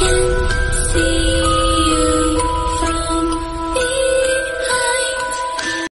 again.